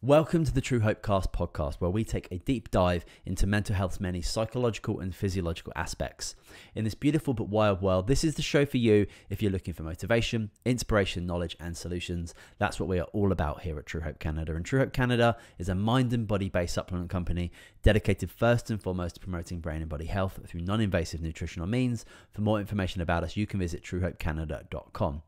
Welcome to the True Hope Cast podcast, where we take a deep dive into mental health's many psychological and physiological aspects. In this beautiful but wild world, this is the show for you if you're looking for motivation, inspiration, knowledge, and solutions. That's what we are all about here at True Hope Canada. And True Hope Canada is a mind and body based supplement company dedicated first and foremost to promoting brain and body health through non invasive nutritional means. For more information about us, you can visit truehopecanada.com.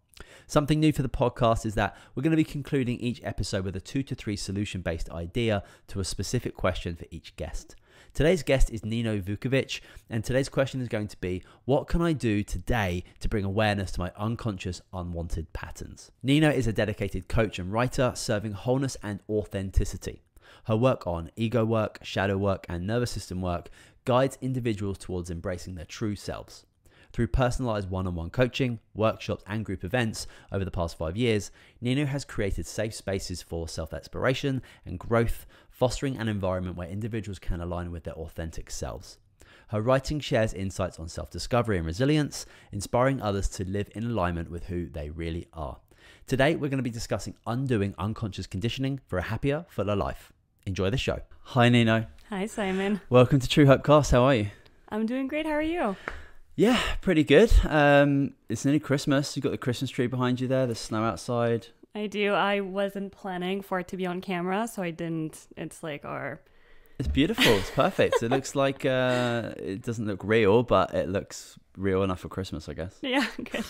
Something new for the podcast is that we're going to be concluding each episode with a two to three solution based idea to a specific question for each guest. Today's guest is Nino Vukovic, and today's question is going to be What can I do today to bring awareness to my unconscious, unwanted patterns? Nino is a dedicated coach and writer serving wholeness and authenticity. Her work on ego work, shadow work, and nervous system work guides individuals towards embracing their true selves. Through personalized one on one coaching, workshops, and group events over the past five years, Nino has created safe spaces for self exploration and growth, fostering an environment where individuals can align with their authentic selves. Her writing shares insights on self discovery and resilience, inspiring others to live in alignment with who they really are. Today, we're going to be discussing undoing unconscious conditioning for a happier, fuller life. Enjoy the show. Hi, Nino. Hi, Simon. Welcome to True Hope Cast. How are you? I'm doing great. How are you? Yeah, pretty good. Um, it's nearly Christmas. You've got the Christmas tree behind you there, the snow outside. I do. I wasn't planning for it to be on camera, so I didn't. It's like our. It's beautiful. It's perfect. it looks like uh, it doesn't look real, but it looks real enough for Christmas, I guess. Yeah, good.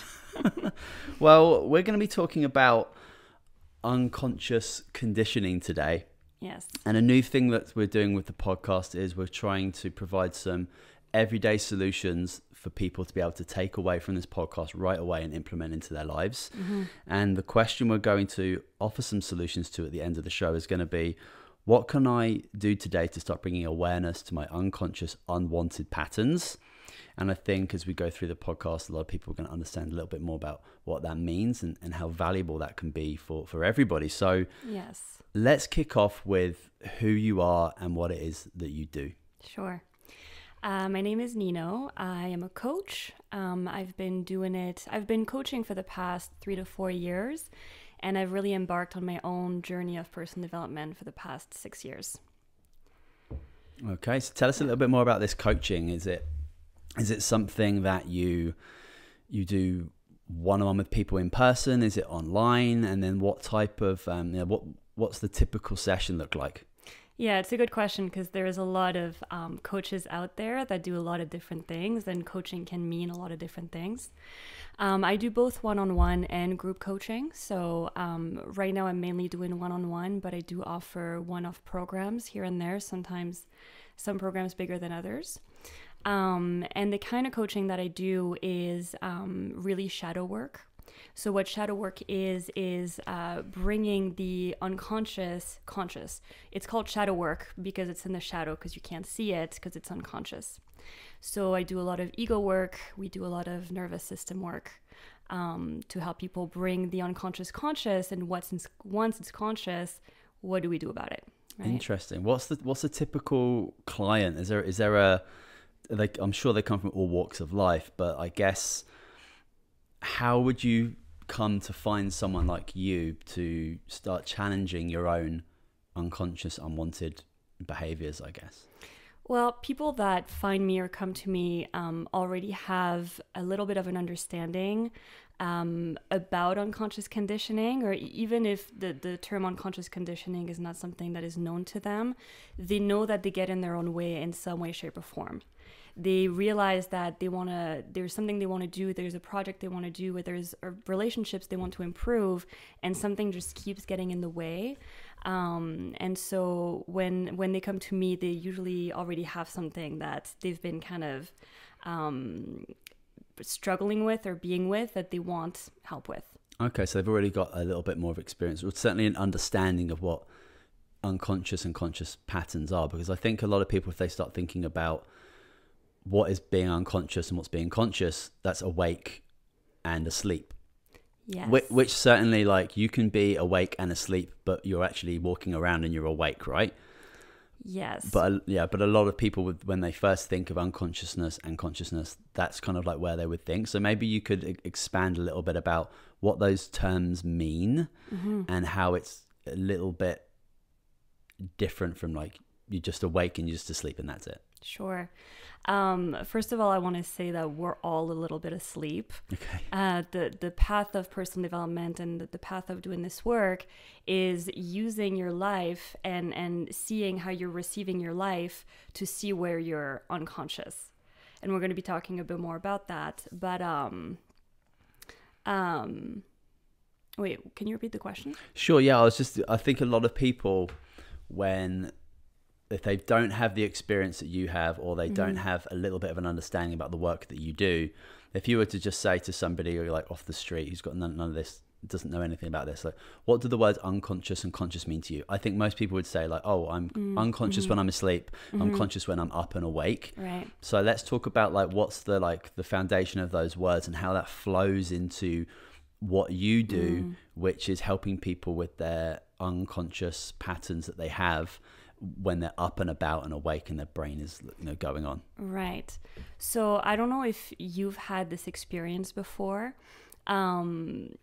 well, we're going to be talking about unconscious conditioning today. Yes. And a new thing that we're doing with the podcast is we're trying to provide some everyday solutions for people to be able to take away from this podcast right away and implement into their lives. Mm-hmm. And the question we're going to offer some solutions to at the end of the show is going to be what can I do today to start bringing awareness to my unconscious, unwanted patterns? And I think as we go through the podcast, a lot of people are going to understand a little bit more about what that means and, and how valuable that can be for, for everybody. So, yes, let's kick off with who you are and what it is that you do. Sure. Uh, my name is Nino. I am a coach. Um, I've been doing it, I've been coaching for the past three to four years, and I've really embarked on my own journey of personal development for the past six years. Okay, so tell us a little bit more about this coaching. Is it is it something that you you do one on one with people in person? Is it online? And then what type of um, you know, what what's the typical session look like? Yeah, it's a good question because there's a lot of um, coaches out there that do a lot of different things, and coaching can mean a lot of different things. Um, I do both one on one and group coaching. So, um, right now I'm mainly doing one on one, but I do offer one off programs here and there, sometimes some programs bigger than others. Um, and the kind of coaching that I do is um, really shadow work. So, what shadow work is, is uh, bringing the unconscious conscious. It's called shadow work because it's in the shadow because you can't see it because it's unconscious. So, I do a lot of ego work, we do a lot of nervous system work. Um, to help people bring the unconscious conscious and what's in, once it's conscious, what do we do about it? Right? Interesting. What's the what's the typical client? Is there is there a like I'm sure they come from all walks of life, but I guess how would you come to find someone like you to start challenging your own unconscious, unwanted behaviors, I guess? Well, people that find me or come to me um, already have a little bit of an understanding um, about unconscious conditioning, or even if the, the term unconscious conditioning is not something that is known to them, they know that they get in their own way in some way, shape, or form they realize that they want to there's something they want to do there's a project they want to do where there's relationships they want to improve and something just keeps getting in the way. Um, and so when when they come to me they usually already have something that they've been kind of um, struggling with or being with that they want help with. Okay so they've already got a little bit more of experience certainly an understanding of what unconscious and conscious patterns are because i think a lot of people if they start thinking about what is being unconscious and what's being conscious that's awake and asleep yes. which, which, certainly like you can be awake and asleep but you're actually walking around and you're awake right yes but uh, yeah but a lot of people would when they first think of unconsciousness and consciousness that's kind of like where they would think so maybe you could expand a little bit about what those terms mean mm-hmm. and how it's a little bit different from like you just awake and you're just asleep and that's it? Sure. Um, first of all, I want to say that we're all a little bit asleep. Okay. Uh, the the path of personal development and the, the path of doing this work is using your life and and seeing how you're receiving your life to see where you're unconscious, and we're going to be talking a bit more about that. But um, um, wait, can you repeat the question? Sure. Yeah, I was just. I think a lot of people, when if they don't have the experience that you have, or they don't mm-hmm. have a little bit of an understanding about the work that you do, if you were to just say to somebody or like off the street who's got none, none of this, doesn't know anything about this, like what do the words unconscious and conscious mean to you? I think most people would say like, oh, I'm mm-hmm. unconscious when I'm asleep. I'm mm-hmm. conscious when I'm up and awake. Right. So let's talk about like what's the like the foundation of those words and how that flows into what you do, mm. which is helping people with their unconscious patterns that they have when they're up and about and awake and their brain is you know going on. Right. So I don't know if you've had this experience before, um,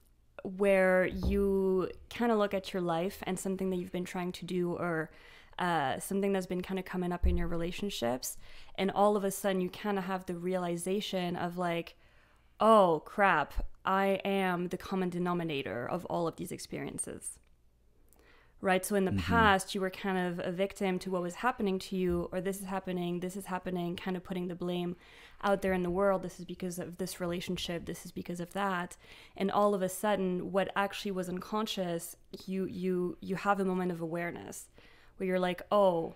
where you kind of look at your life and something that you've been trying to do or uh, something that's been kind of coming up in your relationships, and all of a sudden you kind of have the realization of like, oh crap, I am the common denominator of all of these experiences right? So in the mm-hmm. past, you were kind of a victim to what was happening to you, or this is happening, this is happening, kind of putting the blame out there in the world. This is because of this relationship, this is because of that. And all of a sudden, what actually was unconscious, you you you have a moment of awareness where you're like, oh,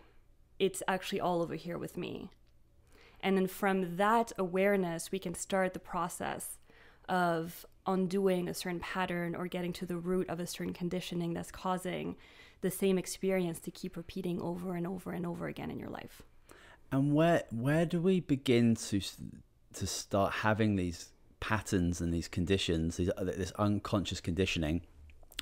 it's actually all over here with me. And then from that awareness, we can start the process of undoing a certain pattern or getting to the root of a certain conditioning that's causing the same experience to keep repeating over and over and over again in your life. And where where do we begin to to start having these patterns and these conditions, these, uh, this unconscious conditioning?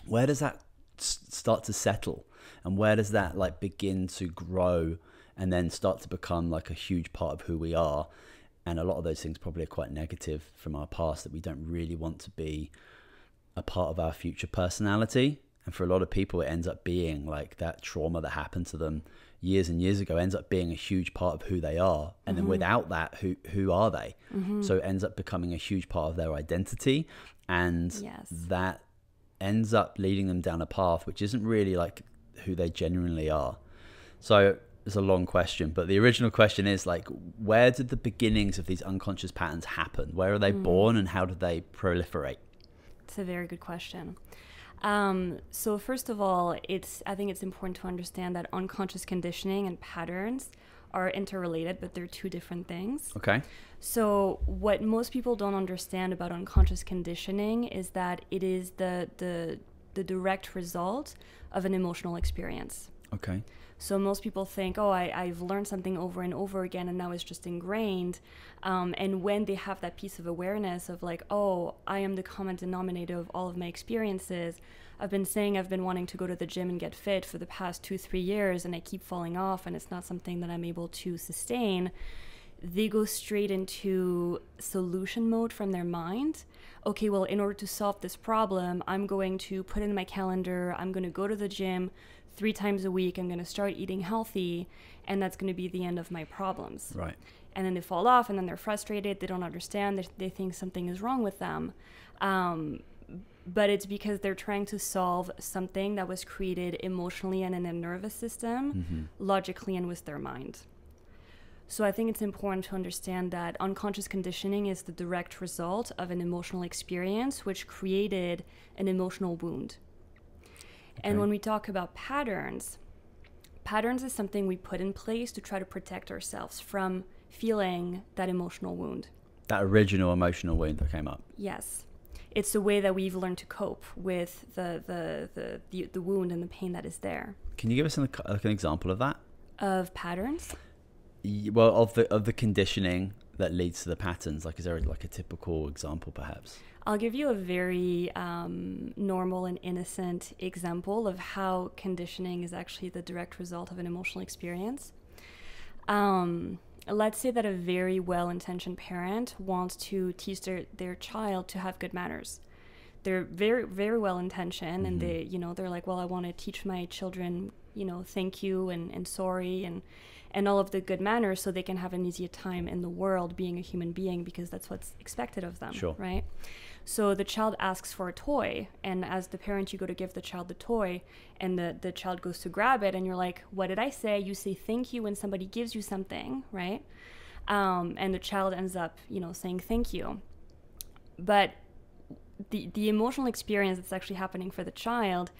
Where does that start to settle, and where does that like begin to grow, and then start to become like a huge part of who we are? And a lot of those things probably are quite negative from our past that we don't really want to be a part of our future personality. And for a lot of people, it ends up being like that trauma that happened to them years and years ago ends up being a huge part of who they are. And then mm-hmm. without that, who who are they? Mm-hmm. So it ends up becoming a huge part of their identity, and Yes. that ends up leading them down a path which isn't really like who they genuinely are. So it's a long question, but the original question is like, where did the beginnings of these unconscious patterns happen? Where are they born, and how do they proliferate? It's a very good question. Um, so first of all, it's I think it's important to understand that unconscious conditioning and patterns are interrelated, but they're two different things. Okay. So what most people don't understand about unconscious conditioning is that it is the the the direct result of an emotional experience. Okay. So most people think, oh, I, I've learned something over and over again, and now it's just ingrained. Um, and when they have that piece of awareness of like, oh, I am the common denominator of all of my experiences. I've been saying I've been wanting to go to the gym and get fit for the past two, three years, and I keep falling off, and it's not something that I'm able to sustain. They go straight into solution mode from their mind. Okay, well, in order to solve this problem, I'm going to put in my calendar, I'm going to go to the gym three times a week, I'm going to start eating healthy, and that's going to be the end of my problems. Right. and then they fall off and then they're frustrated they don't understand they, they think something is wrong with them. Um, but it's because they're trying to solve something that was created emotionally and in their nervous system logically and with their mind. So i think it's important to understand that unconscious conditioning is the direct result of an emotional experience which created an emotional wound and Okay. when we talk about patterns patterns is something we put in place to try to protect ourselves from feeling that emotional wound. That original emotional wound that came up. Yes. It's the way that we've learned to cope with the, the, the, the, the wound and the pain that is there. Can you give us an, like an example of that? Of patterns? Well, of the of the conditioning that leads to the patterns. Like, is there like a typical example, perhaps? I'll give you a very um, normal and innocent example of how conditioning is actually the direct result of an emotional experience. Um, let's say that a very well intentioned parent wants to teach their, their child to have good manners. They're very, very well intentioned, and they, you know, they're like, well, I want to teach my children you know, thank you and, and sorry and and all of the good manners so they can have an easier time in the world being a human being because that's what's expected of them. Sure. Right. So the child asks for a toy, and as the parent, you go to give the child the toy, and the, the child goes to grab it, and you're like, What did I say? You say thank you when somebody gives you something, right? Um, and the child ends up, you know, saying thank you. But the, the emotional experience that's actually happening for the child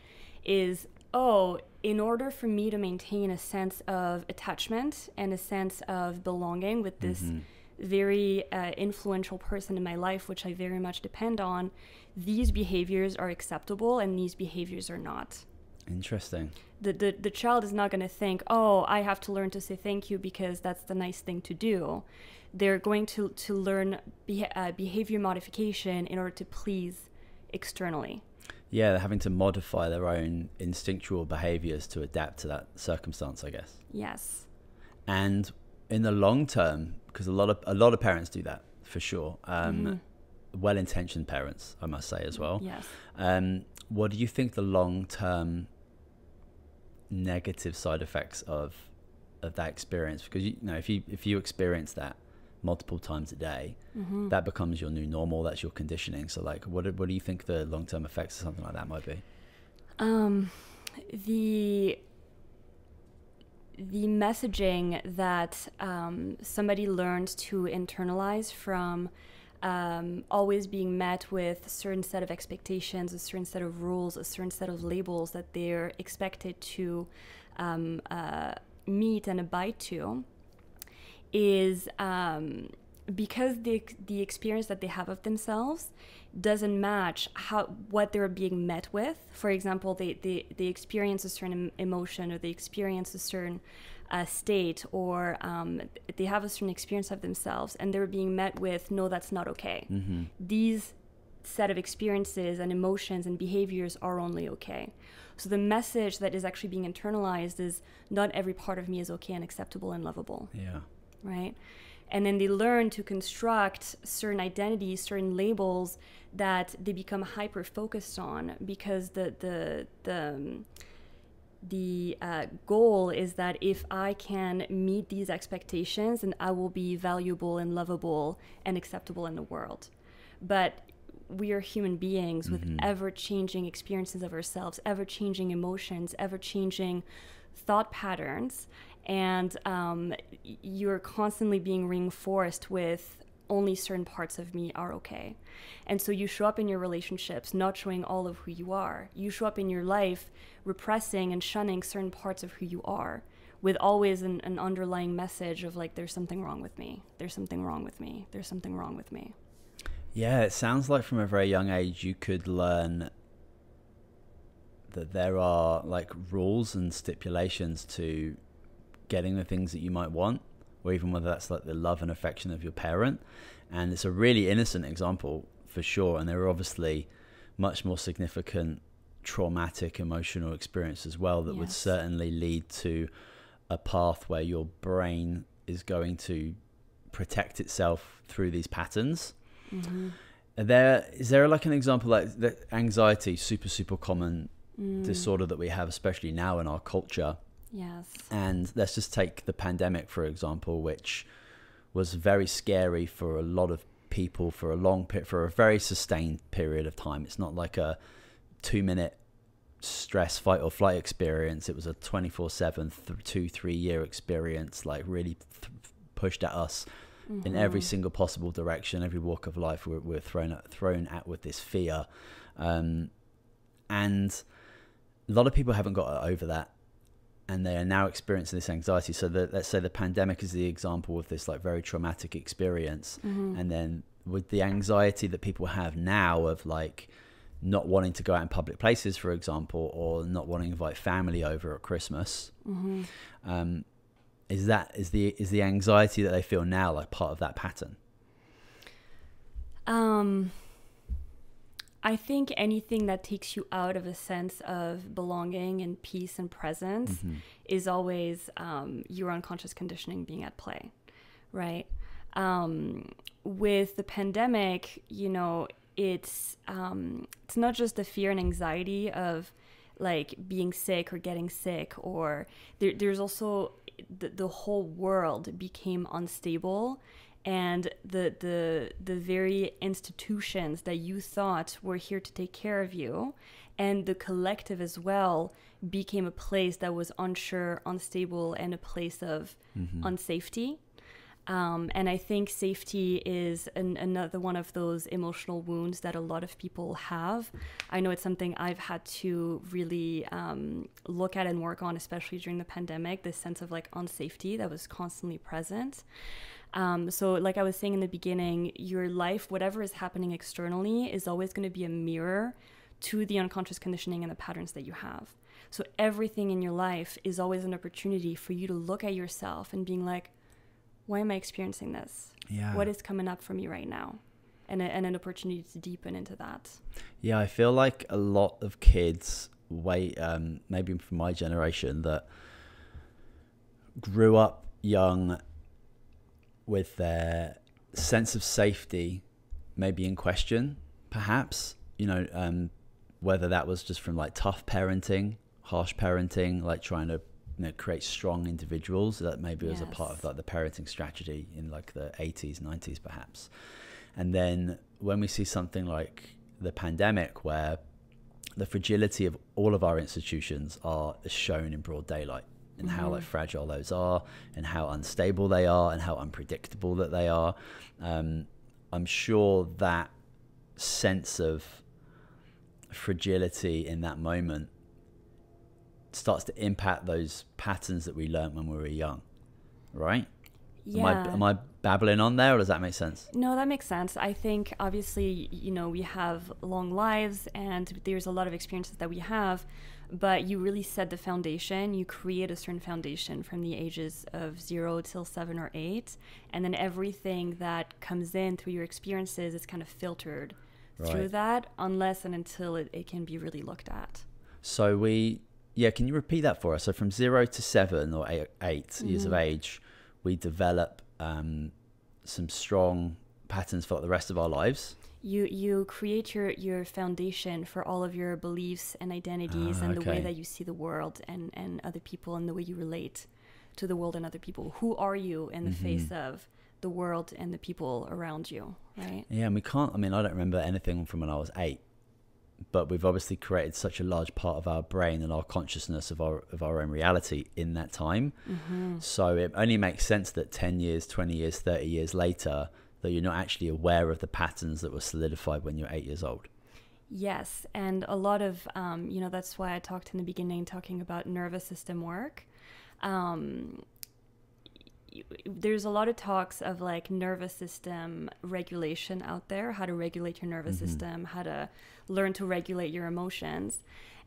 is oh, in order for me to maintain a sense of attachment and a sense of belonging with this. Mm-hmm very uh, influential person in my life, which I very much depend on, these behaviors are acceptable and these behaviors are not. Interesting. The, the, the child is not going to think, oh, I have to learn to say thank you because that's the nice thing to do. They're going to, to learn be, uh, behavior modification in order to please externally. Yeah, they're having to modify their own instinctual behaviors to adapt to that circumstance, I guess. Yes. And in the long term, because a lot of a lot of parents do that for sure. Um, mm-hmm. Well-intentioned parents, I must say as well. Yes. Um, what do you think the long-term negative side effects of of that experience? Because you, you know, if you if you experience that multiple times a day, mm-hmm. that becomes your new normal. That's your conditioning. So, like, what what do you think the long-term effects of something like that might be? Um, the the messaging that um, somebody learns to internalize from um, always being met with a certain set of expectations, a certain set of rules, a certain set of labels that they're expected to um, uh, meet and abide to, is um, because the the experience that they have of themselves doesn't match how what they're being met with. For example, they they, they experience a certain emotion or they experience a certain uh, state or um, they have a certain experience of themselves and they're being met with no that's not okay. Mm-hmm. these set of experiences and emotions and behaviors are only okay. So the message that is actually being internalized is not every part of me is okay and acceptable and lovable. Yeah. Right and then they learn to construct certain identities certain labels that they become hyper focused on because the the the um, the uh, goal is that if I can meet these expectations, then I will be valuable and lovable and acceptable in the world. But we are human beings with mm-hmm. ever changing experiences of ourselves, ever changing emotions, ever changing thought patterns and um, you're constantly being reinforced with only certain parts of me are okay. And so you show up in your relationships not showing all of who you are. You show up in your life repressing and shunning certain parts of who you are with always an, an underlying message of like, there's something wrong with me. There's something wrong with me. There's something wrong with me. Yeah, it sounds like from a very young age you could learn that there are like rules and stipulations to getting the things that you might want, or even whether that's like the love and affection of your parent. And it's a really innocent example for sure. And there are obviously much more significant traumatic emotional experience as well that yes. would certainly lead to a path where your brain is going to protect itself through these patterns. Mm-hmm. There is there like an example like the anxiety, super super common mm. disorder that we have, especially now in our culture. Yes. And let's just take the pandemic, for example, which was very scary for a lot of people for a long period, for a very sustained period of time. It's not like a two minute stress fight or flight experience. It was a 24 7, two, three year experience, like really th- pushed at us mm-hmm. in every single possible direction, every walk of life. We're, we're thrown, at, thrown at with this fear. Um, and a lot of people haven't got over that and they are now experiencing this anxiety. So the, let's say the pandemic is the example of this like very traumatic experience, mm-hmm. and then with the anxiety that people have now of like not wanting to go out in public places, for example, or not wanting to invite family over at Christmas. Mm-hmm. Um, is that is the is the anxiety that they feel now like part of that pattern? Um, I think anything that takes you out of a sense of belonging and peace and presence mm-hmm. is always um, your unconscious conditioning being at play, right? Um, with the pandemic, you know, it's um, it's not just the fear and anxiety of like being sick or getting sick or there, there's also the, the whole world became unstable and the the the very institutions that you thought were here to take care of you and the collective as well became a place that was unsure unstable and a place of mm-hmm. unsafety um, and I think safety is an, another one of those emotional wounds that a lot of people have. I know it's something I've had to really um, look at and work on, especially during the pandemic, this sense of like unsafety that was constantly present. Um, so, like I was saying in the beginning, your life, whatever is happening externally, is always going to be a mirror to the unconscious conditioning and the patterns that you have. So, everything in your life is always an opportunity for you to look at yourself and being like, why am I experiencing this? Yeah. What is coming up for me right now? And, a, and an opportunity to deepen into that. Yeah, I feel like a lot of kids, wait, um, maybe from my generation, that grew up young with their sense of safety maybe in question, perhaps, you know, um, whether that was just from like tough parenting, harsh parenting, like trying to you know, create strong individuals that maybe yes. was a part of like the parenting strategy in like the 80s 90s perhaps and then when we see something like the pandemic where the fragility of all of our institutions are shown in broad daylight and mm-hmm. how like fragile those are and how unstable they are and how unpredictable that they are um, i'm sure that sense of fragility in that moment starts to impact those patterns that we learned when we were young, right? Yeah. Am I, am I babbling on there, or does that make sense? No, that makes sense. I think obviously, you know, we have long lives and there's a lot of experiences that we have, but you really set the foundation. You create a certain foundation from the ages of zero till seven or eight, and then everything that comes in through your experiences is kind of filtered right. through that, unless and until it, it can be really looked at. So we yeah, can you repeat that for us? So from zero to seven or eight, 8 mm. years of mm. age, we develop um, some strong patterns for the rest of our lives. You you create your your foundation for all of your beliefs and identities and okay. the way that you see the world and and other people and the way you relate to the world and other people. Who are you in the mm-hmm. face of the world and the people around you, right? Yeah, and we can't. I mean, I don't remember anything from when I was eight but we've obviously created such a large part of our brain and our consciousness of our of our own reality in that time. Mm-hmm. So it only makes sense that 10 years, 20 years, 30 years later that you're not actually aware of the patterns that were solidified when you're 8 years old. Yes, and a lot of um, you know that's why I talked in the beginning talking about nervous system work. Um, there's a lot of talks of like nervous system regulation out there how to regulate your nervous mm-hmm. system how to learn to regulate your emotions.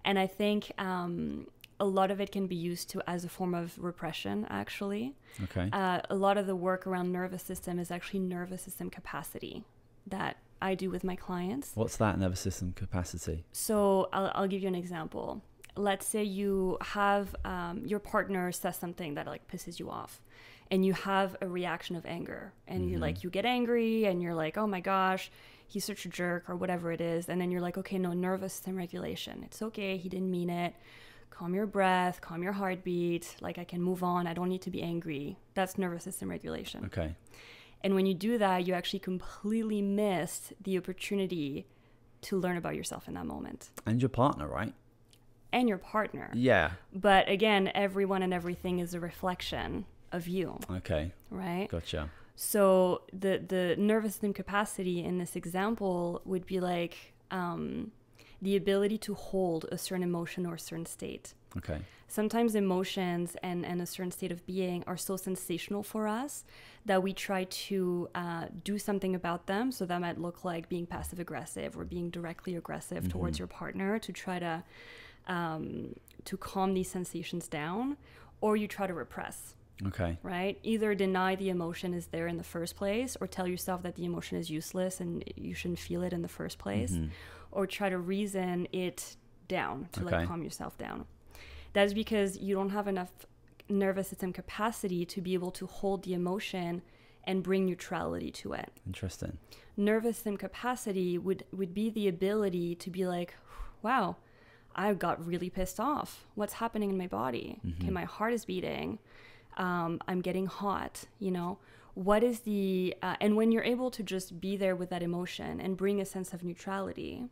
And i think um, a lot of it can be used to as a form of repression actually. Okay. Uh, a lot of the work around nervous system is actually nervous system capacity that i do with my clients. What's that nervous system capacity? So i'll, I'll give you an example. Let's say you have um, your partner says something that like pisses you off and you have a reaction of anger and mm-hmm. you like you get angry and you're like oh my gosh he's such a jerk or whatever it is and then you're like okay no nervous system regulation. It's okay he didn't mean it. Calm your breath calm your heartbeat. Like i can move on. I don't need to be angry. That's nervous system regulation. Okay. And when you do that you actually completely miss the opportunity to learn about yourself in that moment. And your partner right? And your partner. Yeah. But again everyone and everything is a reflection of you. Okay. Right? Gotcha. So the the nervous system capacity in this example would be like um, the ability to hold a certain emotion or a certain state. Okay. Sometimes emotions and, and a certain state of being are so sensational for us that we try to uh, do something about them. So that might look like being passive aggressive or being directly aggressive mm-hmm. towards your partner to try to um, to calm these sensations down, or you try to repress. Okay. Right? Either deny the emotion is there in the first place or tell yourself that the emotion is useless and you shouldn't feel it in the first place mm-hmm. or try to reason it down to okay. like calm yourself down. That's because you don't have enough nervous system capacity to be able to hold the emotion and bring neutrality to it. Interesting. Nervous system capacity would would be the ability to be like, wow, I got really pissed off. What's happening in my body? Okay, my heart is beating. Um, I'm getting hot. You know, what is the uh, and when you're able to just be there with that emotion and bring a sense of neutrality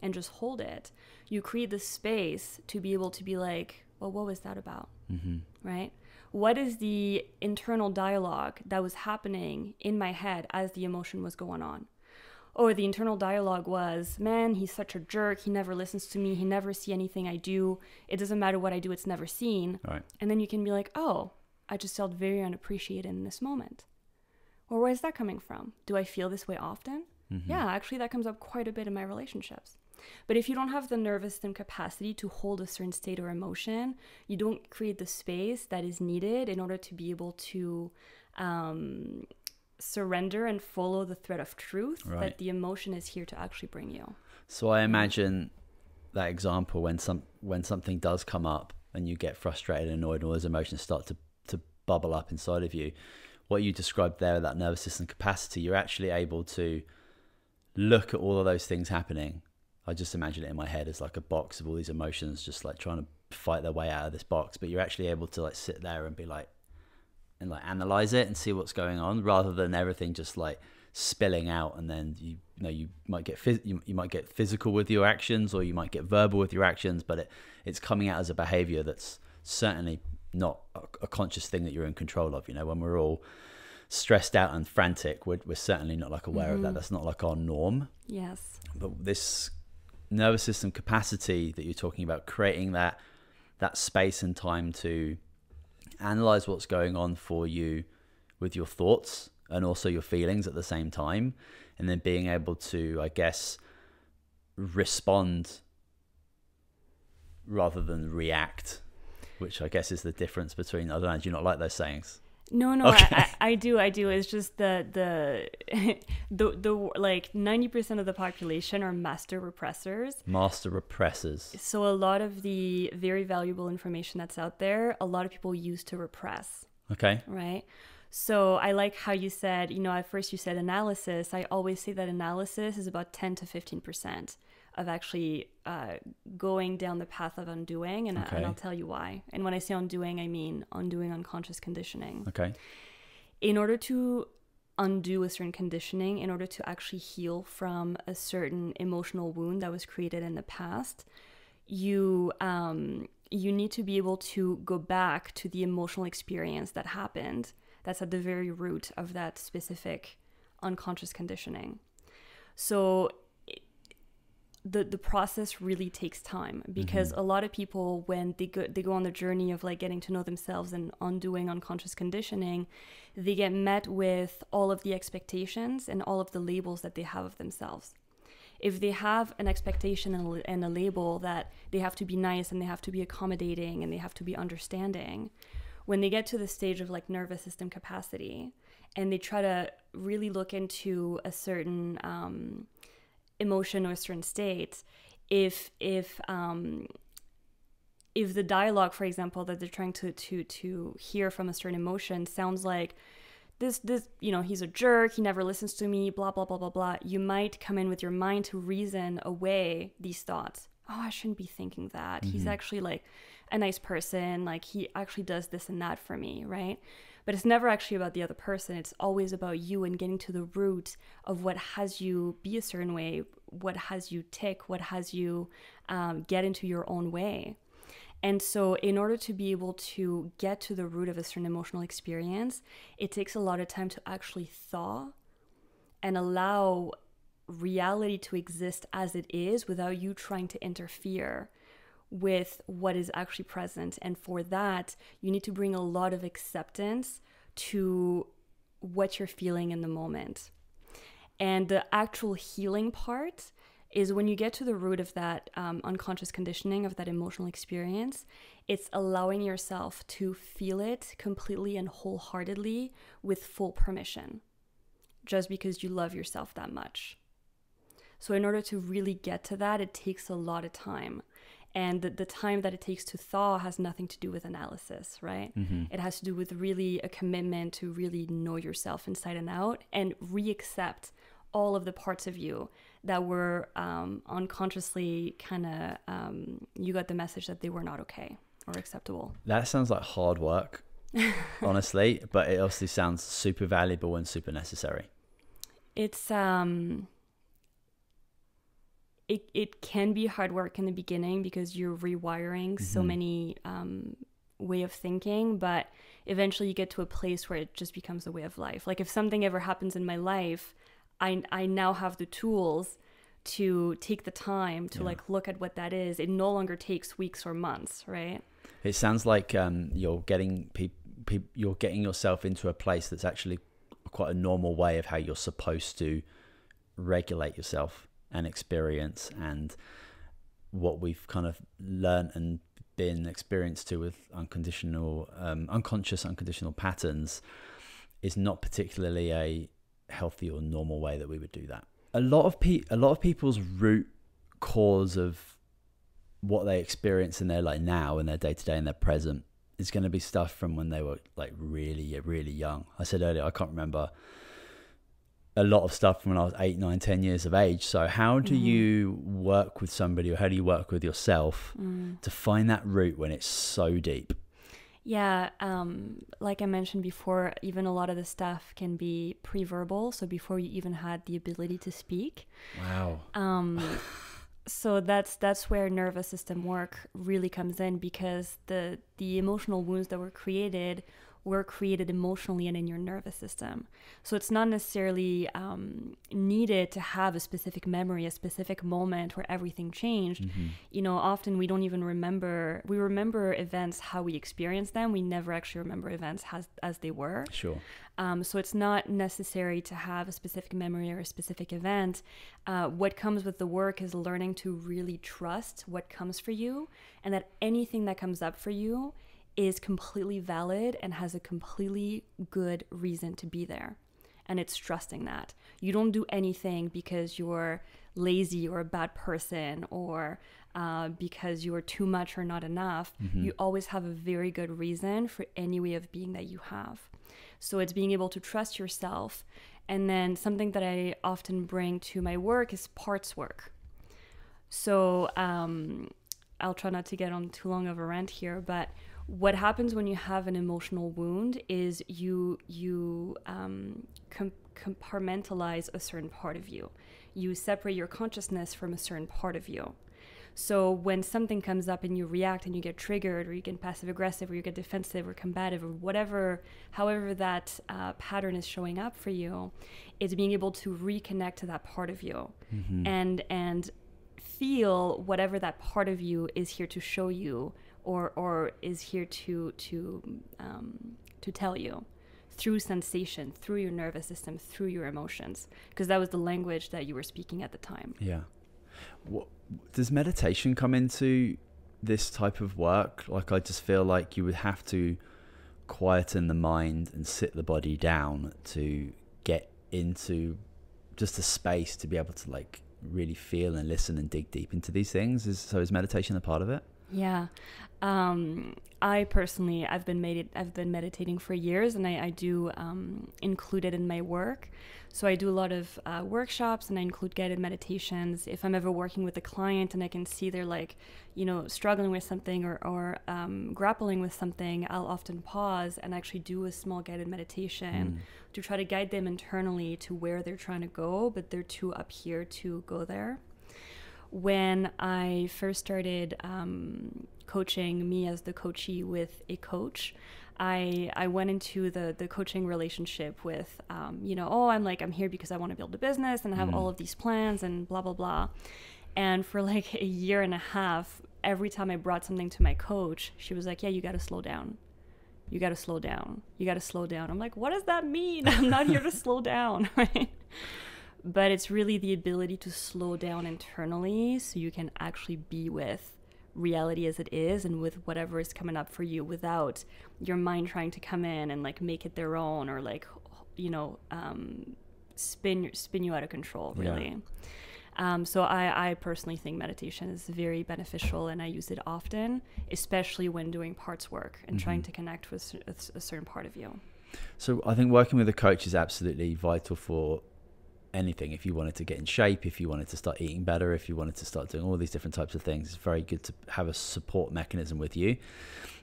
and just hold it, you create the space to be able to be like, well, what was that about? Right? What is the internal dialogue that was happening in my head as the emotion was going on? Or the internal dialogue was, man, he's such a jerk. He never listens to me. He never see anything I do. It doesn't matter what I do. It's never seen. Right. And then you can be like, oh, I just felt very unappreciated in this moment. Or where is that coming from? Do I feel this way often? Yeah, actually, that comes up quite a bit in my relationships. But if you don't have the nervous system capacity to hold a certain state or emotion, you don't create the space that is needed in order to be able to um, surrender and follow the thread of truth Right. that the emotion is here to actually bring you. So I imagine that example when some when something does come up and you get frustrated and annoyed, and all those emotions start to bubble up inside of you. What you described there, that nervous system capacity, you're actually able to look at all of those things happening. I just imagine it in my head as like a box of all these emotions, just like trying to fight their way out of this box. But you're actually able to like sit there and be like, and like analyze it and see what's going on, rather than everything just like spilling out and then you, you know you might get phys- you, you might get physical with your actions or you might get verbal with your actions, but it it's coming out as a behavior that's certainly not a, a conscious thing that you're in control of. You know, when we're all stressed out and frantic, we're, we're certainly not like aware of that. Mm-hmm. That's not like our norm Yes. but this nervous system capacity that you're talking about creating that that space and time to analyze what's going on for you with your thoughts and also your feelings at the same time and then being able to i guess respond rather than react which i guess is the difference between i don't know do you not like those sayings No, no, Okay. I, I, I do, I do. It's just the the the the like ninety percent of the population are master repressors. master repressors So a lot of the very valuable information that's out there, a lot of people use to repress, okay right? So I like how you said, you know, at first you said analysis. I always say that analysis is about ten to fifteen percent of actually uh, going down the path of undoing, and, I, and I'll tell you why. And when I say undoing, I mean undoing unconscious conditioning okay in order to undo a certain conditioning, in order to actually heal from a certain emotional wound that was created in the past, you um, you need to be able to go back to the emotional experience that happened. That's at the very root of that specific unconscious conditioning. So the the process really takes time because a lot of people when they go they go on the journey of like getting to know themselves and undoing unconscious conditioning they get met with all of the expectations and all of the labels that they have of themselves. If they have an expectation and a, and a label that they have to be nice and they have to be accommodating and they have to be understanding when they get to the stage of like nervous system capacity and they try to really look into a certain um, emotion or a certain state if if um if the dialogue for example that they're trying to to to hear from a certain emotion sounds like this this you know he's a jerk he never listens to me blah blah blah blah blah you might come in with your mind to reason away these thoughts. Oh i shouldn't be thinking that. He's actually like a nice person like he actually does this and that for me right but it's never actually about the other person. It's always about you and getting to the root of what has you be a certain way what has you tick what has you um, get into your own way. And so, in order to be able to get to the root of a certain emotional experience, it takes a lot of time to actually thaw and allow reality to exist as it is without you trying to interfere with what is actually present. And for that, you need to bring a lot of acceptance to what you're feeling in the moment. And the actual healing part is when you get to the root of that um, unconscious conditioning, of that emotional experience, it's allowing yourself to feel it completely and wholeheartedly with full permission, just because you love yourself that much. So, in order to really get to that, it takes a lot of time. And the, the time that it takes to thaw has nothing to do with analysis, right? It has to do with really a commitment to really know yourself inside and out and re accept all of the parts of you that were um, unconsciously kind of um, you got the message that they were not okay or acceptable. That sounds like hard work, honestly, but it also sounds super valuable and super necessary. It's um it it can be hard work in the beginning because you're rewiring mm-hmm. so many um way of thinking, but eventually you get to a place where it just becomes a way of life. Like if something ever happens in my life, I I now have the tools to take the time to yeah. like look at what that is. It no longer takes weeks or months, right? It sounds like um, you're getting pe- pe- you're getting yourself into a place that's actually quite a normal way of how you're supposed to regulate yourself and experience and what we've kind of learned and been experienced to with unconditional um, unconscious unconditional patterns is not particularly a healthy or normal way that we would do that a lot of pe- a lot of people's root cause of what they experience in their like now in their day to day in their present is going to be stuff from when they were like really really young. I said earlier I can't remember a lot of stuff from when I was eight, nine, ten years of age. So how do mm-hmm. you work with somebody or how do you work with yourself mm. to find that root when it's so deep? Yeah, um, like I mentioned before, even a lot of the stuff can be pre-verbal, so before you even had the ability to speak. Wow. Um, so that's that's where nervous system work really comes in because the the emotional wounds that were created were created emotionally and in your nervous system. So it's not necessarily um, needed to have a specific memory, a specific moment where everything changed. Mm-hmm. You know, often we don't even remember, we remember events how we experienced them. We never actually remember events as, as they were. Sure. Um, so it's not necessary to have a specific memory or a specific event. Uh, what comes with the work is learning to really trust what comes for you and that anything that comes up for you is completely valid and has a completely good reason to be there. And it's trusting that. You don't do anything because you're lazy or a bad person or uh, because you are too much or not enough. Mm-hmm. You always have a very good reason for any way of being that you have. So it's being able to trust yourself. And then something that I often bring to my work is parts work. So um, I'll try not to get on too long of a rant here, but what happens when you have an emotional wound is you you um, com- compartmentalize a certain part of you. You separate your consciousness from a certain part of you. So when something comes up and you react and you get triggered, or you get passive aggressive, or you get defensive or combative, or whatever, however that uh, pattern is showing up for you, it's being able to reconnect to that part of you, mm-hmm. and and feel whatever that part of you is here to show you or or is here to to um, to tell you through sensation, through your nervous system, through your emotions, because that was the language that you were speaking at the time. Yeah. What, does meditation come into this type of work? Like, I just feel like you would have to quieten the mind and sit the body down to get into just a space to be able to like really feel and listen and dig deep into these things. Is so is meditation a part of it? Yeah. Um, I personally, I've been med- I've been meditating for years, and I, I do um, include it in my work. So I do a lot of uh, workshops, and I include guided meditations. If I'm ever working with a client and I can see they're like, you know, struggling with something or, or um, grappling with something, I'll often pause and actually do a small guided meditation mm. to try to guide them internally to where they're trying to go, but they're too up here to go there when I first started um, coaching me as the coachee with a coach, I I went into the the coaching relationship with um, you know oh I'm like I'm here because I want to build a business and I have mm. all of these plans and blah blah blah, and for like a year and a half, every time I brought something to my coach, she was like yeah you got to slow down. You got to slow down. You got to slow down. I'm like, what does that mean? I'm not here to slow down, right? but it's really the ability to slow down internally so you can actually be with reality as it is and with whatever is coming up for you without your mind trying to come in and like make it their own or like you know um, spin spin you out of control really yeah. um, so I, I personally think meditation is very beneficial and i use it often especially when doing parts work and mm-hmm. trying to connect with a certain part of you so i think working with a coach is absolutely vital for anything. If you wanted to get in shape, if you wanted to start eating better, if you wanted to start doing all these different types of things, it's very good to have a support mechanism with you.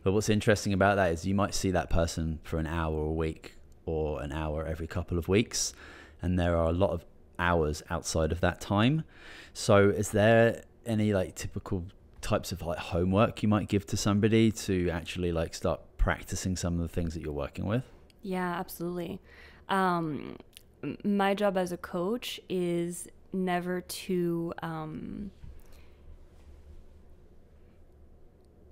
But what's interesting about that is you might see that person for an hour a week or an hour every couple of weeks, and there are a lot of hours outside of that time. So, is there any like typical types of like homework you might give to somebody to actually like start practicing some of the things that you're working with? Yeah, absolutely. Um, my job as a coach is never to um,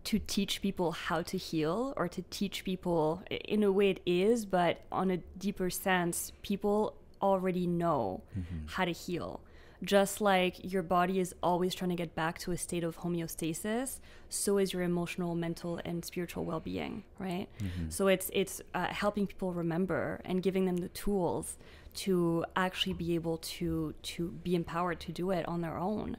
to teach people how to heal or to teach people in a way it is but on a deeper sense people already know mm-hmm. how to heal just like your body is always trying to get back to a state of homeostasis so is your emotional mental and spiritual well-being right mm-hmm. so it's it's uh, helping people remember and giving them the tools to actually be able to to be empowered to do it on their own.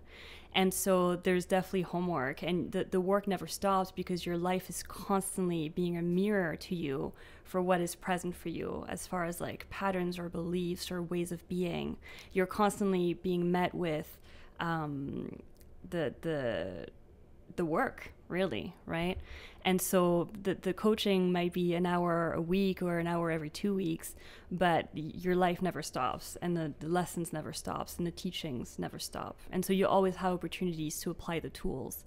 And so there's definitely homework and the, the work never stops because your life is constantly being a mirror to you for what is present for you as far as like patterns or beliefs or ways of being. You're constantly being met with um, the the the work really right? And so the, the coaching might be an hour a week or an hour every two weeks but your life never stops and the, the lessons never stops and the teachings never stop. And so you always have opportunities to apply the tools.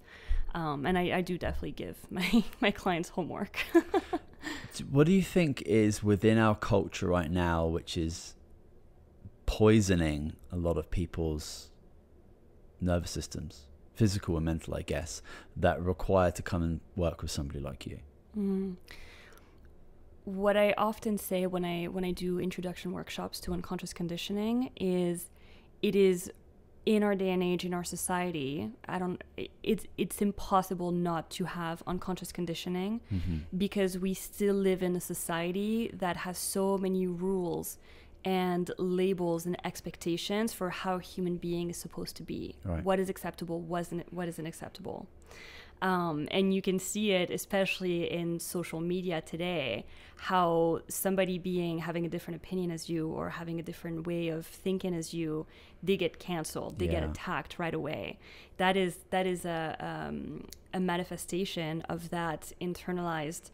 Um, and I, I do definitely give my, my clients homework. What do you think is within our culture right now which is poisoning a lot of people's nervous systems physical and mental, I guess, that require to come and work with somebody like you? Mm. What I often say when I when I do introduction workshops to unconscious conditioning is, it is in our day and age in our society i don't it's it's impossible not to have unconscious conditioning mm-hmm. because we still live in a society that has so many rules and labels and expectations for how a human being is supposed to be. Right. What is acceptable, wasn't what isn't acceptable. Um, and you can see it especially in social media today how somebody being having a different opinion as you or having a different way of thinking as you they get canceled they yeah. get attacked right away that is that is a, um, a manifestation of that internalized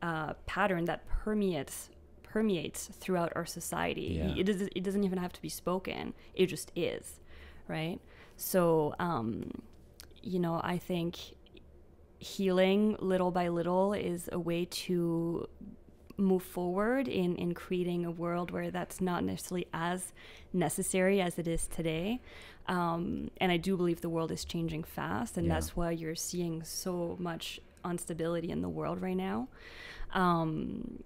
uh, pattern that permeates permeates throughout our society. Yeah. It, does, it doesn't even have to be spoken, it just is, right? So, um, you know, I think healing little by little is a way to move forward in, in creating a world where that's not necessarily as necessary as it is today. Um, and I do believe the world is changing fast, and yeah. that's why you're seeing so much instability in the world right now. Um,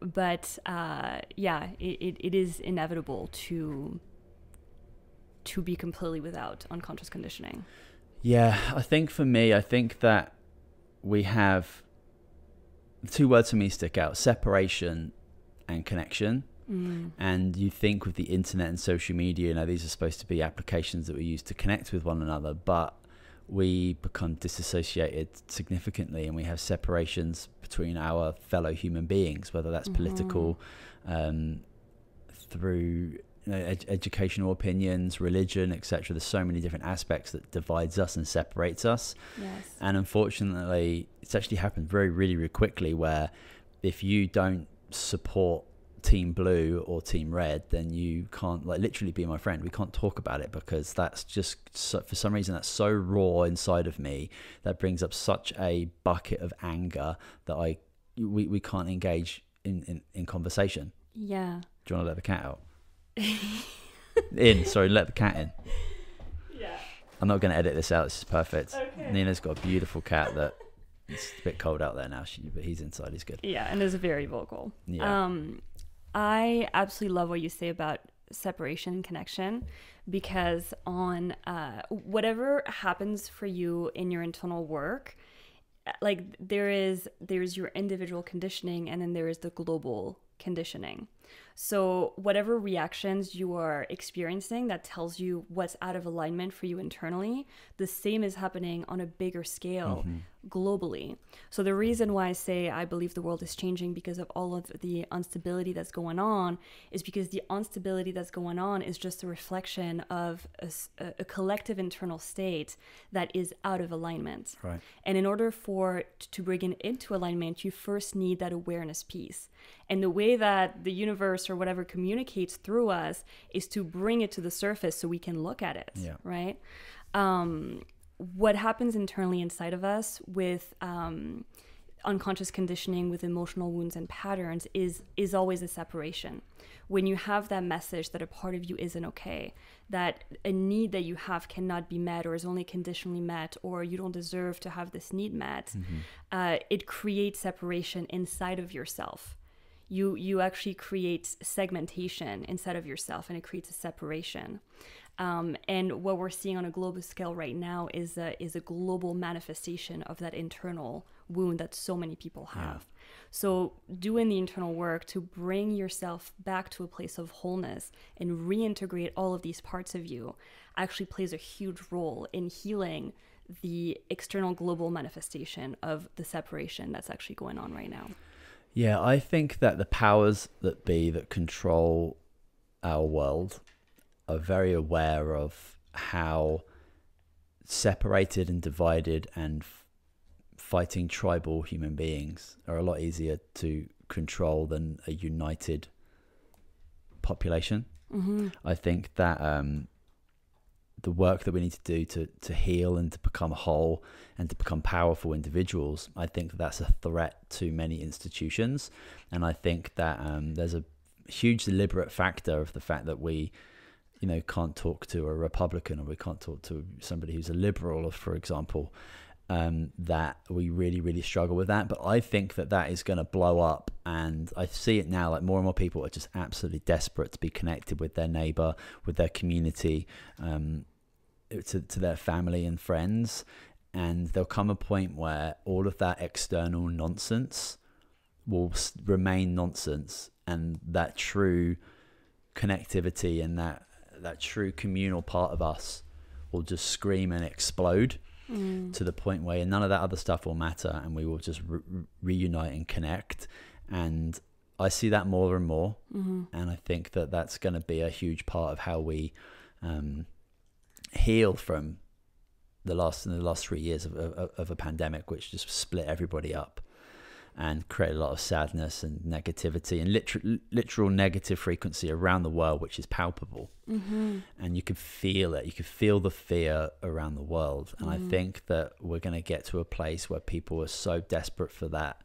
but uh, yeah, it, it, is inevitable to to be completely without unconscious conditioning. Yeah, I think for me, I think that we have two words for me stick out: separation and connection. Mm. And you think with the internet and social media, you know, these are supposed to be applications that we use to connect with one another, but we become disassociated significantly and we have separations between our fellow human beings, whether that's mm-hmm. political, um, through you know, ed- educational opinions, religion, etc. There's so many different aspects that divides us and separates us. Yes. And unfortunately, it's actually happened very, really, really quickly where if you don't support team blue or team red then you can't like literally be my friend we can't talk about it because that's just so, for some reason that's so raw inside of me that brings up such a bucket of anger that i we, we can't engage in, in in conversation yeah do you want to let the cat out in sorry let the cat in yeah i'm not going to edit this out this is perfect okay. nina's got a beautiful cat that it's a bit cold out there now, she, but he's inside. He's good. Yeah, and is very vocal. Yeah. Um, I absolutely love what you say about separation and connection because on uh, whatever happens for you in your internal work like there is there's your individual conditioning and then there is the global conditioning So, whatever reactions you are experiencing that tells you what's out of alignment for you internally, the same is happening on a bigger scale Mm-hmm. globally. So, the reason why I say I believe the world is changing because of all of the instability that's going on is because the instability that's going on is just a reflection of a collective internal state that is out of alignment. Right. And in order for to bring it into alignment, you first need that awareness piece. And the way that the universe or whatever communicates through us is to bring it to the surface so we can look at it. Yeah. Right. Um, what happens internally inside of us with um, unconscious conditioning with emotional wounds and patterns is is always a separation when you have that message that a part of you isn't okay that a need that you have cannot be met or is only conditionally met or you don't deserve to have this need met uh, it creates separation inside of yourself you you actually create segmentation inside of yourself and it creates a separation um, and what we're seeing on a global scale right now is a, is a global manifestation of that internal wound that so many people have. So, doing the internal work to bring yourself back to a place of wholeness and reintegrate all of these parts of you actually plays a huge role in healing the external global manifestation of the separation that's actually going on right now. Yeah, I think that the powers that be that control our world are very aware of how separated and divided and f- fighting tribal human beings are a lot easier to control than a united population. Mm-hmm. I think that um, the work that we need to do to, to heal and to become whole and to become powerful individuals, I think that that's a threat to many institutions. And I think that um, there's a huge deliberate factor of the fact that we, you know, can't talk to a Republican or we can't talk to somebody who's a liberal, or for example, um, that we really, really struggle with that. But I think that that is going to blow up. And I see it now like more and more people are just absolutely desperate to be connected with their neighbor, with their community, um, to, to their family and friends. And there'll come a point where all of that external nonsense will remain nonsense. And that true connectivity and that, that true communal part of us will just scream and explode Mm. to the point where none of that other stuff will matter and we will just re- re- reunite and connect and i see that more and more Mm-hmm. and i think that that's going to be a huge part of how we um, heal from the last in the last three years of, of, of a pandemic which just split everybody up and create a lot of sadness and negativity and literal, literal negative frequency around the world which is palpable Mm-hmm. and you could feel it. You could feel the fear around the world. And I Mm. think that we're going to get to a place where people are so desperate for that,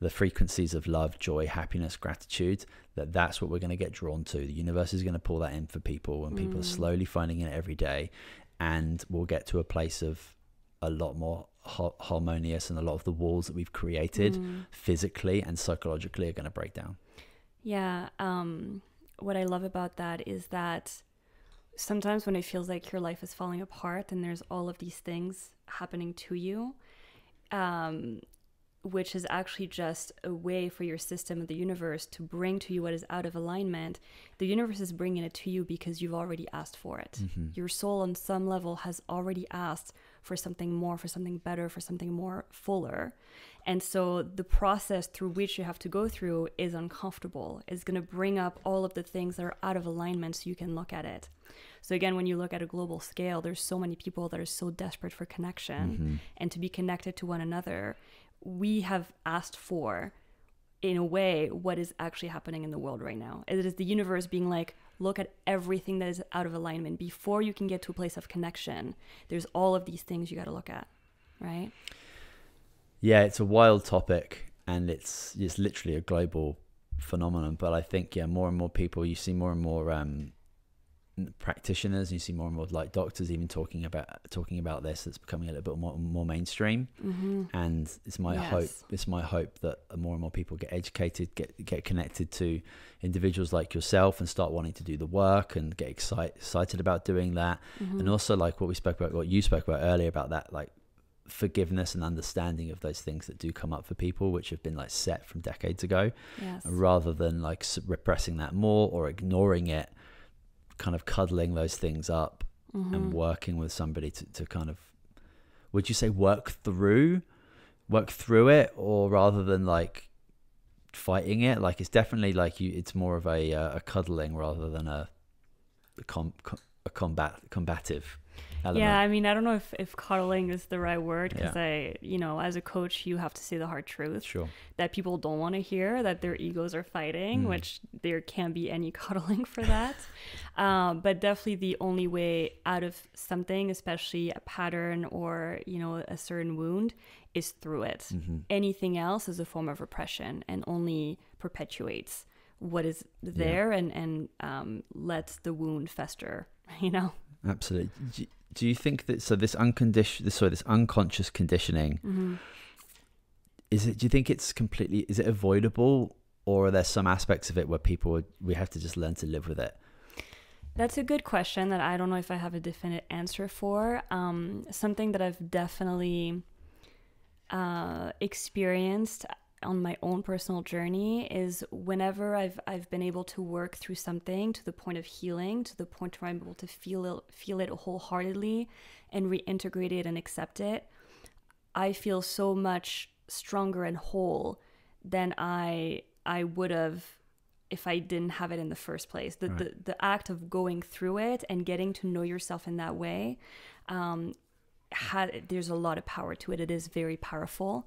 the frequencies of love, joy, happiness, gratitude, that that's what we're going to get drawn to. The universe is going to pull that in for people, and people are Mm. slowly finding it every day. And we'll get to a place of a lot more ha- harmonious, and a lot of the walls that we've created Mm. physically and psychologically are going to break down. Yeah. Um, what I love about that is that sometimes when it feels like your life is falling apart and there's all of these things happening to you, um, which is actually just a way for your system of the universe to bring to you what is out of alignment, the universe is bringing it to you because you've already asked for it. Mhm. Your soul, on some level, has already asked for something more, for something better, for something more fuller. And so the process through which you have to go through is uncomfortable. It's going to bring up all of the things that are out of alignment so you can look at it. So, again, when you look at a global scale, there's so many people that are so desperate for connection Mhm. and to be connected to one another. We have asked for, in a way, what is actually happening in the world right now. It is the universe being like, look at everything that is out of alignment. Before you can get to a place of connection, there's all of these things you got to look at, right? Yeah, it's a wild topic and it's it's literally a global phenomenon. But I think yeah, more and more people you see more and more um, practitioners, you see more and more like doctors even talking about talking about this. It's becoming a little bit more more mainstream, Mm-hmm. and it's my hope. Yes. It's my hope that more and more people get educated, get get connected to individuals like yourself, and start wanting to do the work and get excite, excited about doing that Mm-hmm. and also like what we spoke about what you spoke about earlier about that like forgiveness and understanding of those things that do come up for people which have been like set from decades ago Yes. rather than like repressing that more or ignoring it kind of cuddling those things up Mm-hmm. and working with somebody to, to kind of would you say work through work through it or rather than like fighting it like it's definitely like you it's more of a uh, a cuddling rather than a a, com, co- a combat combative Yeah, I mean, I don't know if, if coddling is the right word because Yeah. I, you know, as a coach, you have to say the hard truth sure that people don't want to hear, that their egos are fighting, Mm. which there can't be any coddling for that. um, but definitely the only way out of something, especially a pattern or, you know, a certain wound, is through it. hmm Anything else is a form of repression and only perpetuates what is there and, and um, lets the wound fester, you know? absolutely do, do you think that so this unconditioned sorry this unconscious conditioning hmm is it do you think it's completely is it avoidable or are there some aspects of it where people would, we have to just learn to live with it That's a good question that I don't know if I have a definite answer for. Um, something that I've definitely uh, experienced on my own personal journey is whenever I've I've been able to work through something to the point of healing, to the point where I'm able to feel it, feel it wholeheartedly and reintegrate it and accept it, I feel so much stronger and whole than I I would have if I didn't have it in the first place. The Right. the, the act of going through it and getting to know yourself in that way, um, had there's a lot of power to it. It is very powerful.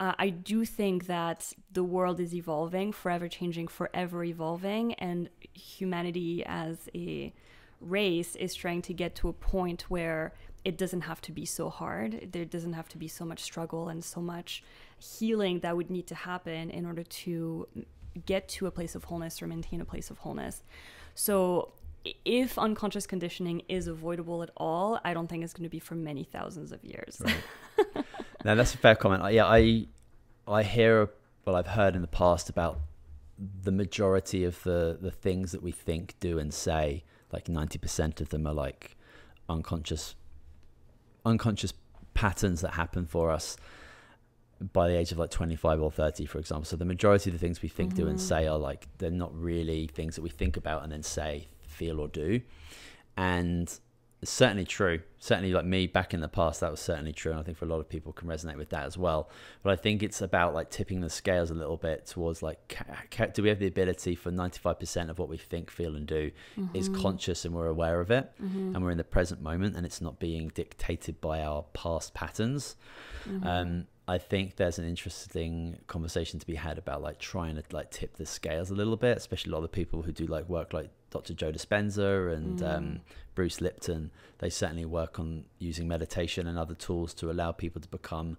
Uh, I do think that the world is evolving, forever changing, forever evolving, and humanity as a race is trying to get to a point where it doesn't have to be so hard. There doesn't have to be so much struggle and so much healing that would need to happen in order to get to a place of wholeness or maintain a place of wholeness. So, if unconscious conditioning is avoidable at all, I don't think it's going to be for many thousands of years. Right. now that's a fair comment. Uh, Yeah, I I hear well I've heard in the past about the majority of the the things that we think, do, and say. Like ninety percent of them are like unconscious unconscious patterns that happen for us by the age of like 25 or 30 for example so the majority of the things we think do and Mhm. say are like they're not really things that we think about and then say feel or do. And it's certainly true. Certainly like me back in the past that was certainly true and i think for a lot of people can resonate with that as well. But i think it's about like tipping the scales a little bit towards like do we have the ability for 95% of what we think feel and do is Mm-hmm. conscious and we're aware of it and we're in the present moment and it's not being dictated by our past patterns. Mm-hmm. um, I think there's an interesting conversation to be had about like trying to like tip the scales a little bit, especially a lot of people who do like work like Dr. Joe Dispenza and Mm. um, Bruce Lipton. They certainly work on using meditation and other tools to allow people to become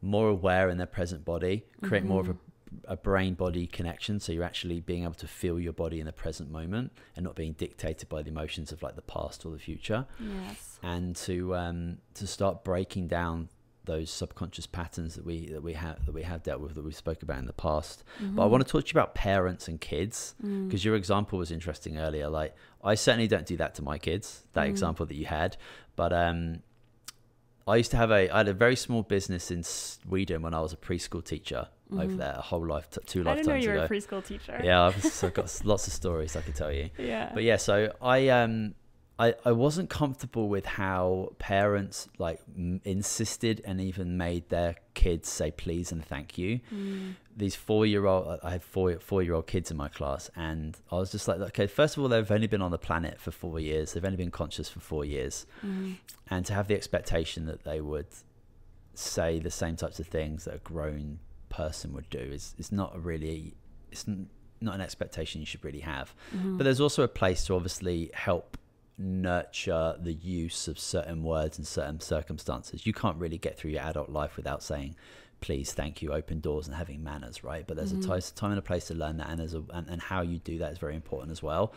more aware in their present body, create more of a, a brain body connection. So you're actually being able to feel your body in the present moment and not being dictated by the emotions of like the past or the future yes. and to um, to start breaking down those subconscious patterns that we that we have that we have dealt with that we spoke about in the past. But I want to talk to you about parents and kids Mm. because your example was interesting earlier. Like I certainly don't do that to my kids. That Mm. example that you had, but um, I used to have a I had a very small business in Sweden when I was a preschool teacher over Mhm. there a whole life two I didn't know lifetimes you were ago. a preschool teacher. yeah, I've, I've got lots of stories I could tell you. Yeah. But yeah, so I um I I wasn't comfortable with how parents like m- insisted and even made their kids say please and thank you. Mm. These four year old I had four four year old kids in my class, and I was just like, okay, first of all, they've only been on the planet for four years. They've only been conscious for four years, Mm. and to have the expectation that they would say the same types of things that a grown person would do is is not a really it's n- not an expectation you should really have. Mhm. But there's also a place to obviously help nurture the use of certain words in certain circumstances. You can't really get through your adult life without saying please, thank you, open doors and having manners, right? But there's Mhm. a time and a place to learn that and there's a and, and how you do that is very important as well.